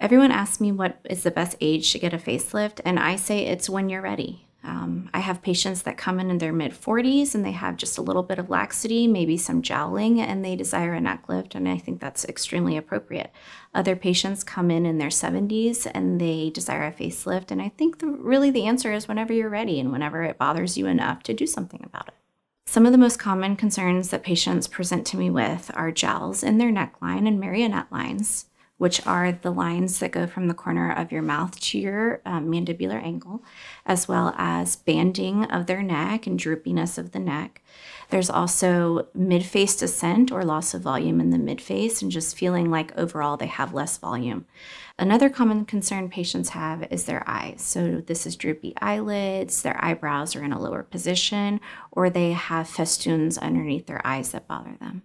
Everyone asks me what is the best age to get a facelift, and I say it's when you're ready. Um, I have patients that come in in their mid 40s and they have just a little bit of laxity, maybe some jowling, and they desire a neck lift, and I think that's extremely appropriate. Other patients come in in their 70s and they desire a facelift, and I think the, really the answer is whenever you're ready and whenever it bothers you enough to do something about it. Some of the most common concerns that patients present to me with are jowls in their neckline and marionette lines which are the lines that go from the corner of your mouth to your um, mandibular angle, as well as banding of their neck and droopiness of the neck. There's also mid face descent or loss of volume in the mid face, and just feeling like overall they have less volume. Another common concern patients have is their eyes. So, this is droopy eyelids, their eyebrows are in a lower position, or they have festoons underneath their eyes that bother them.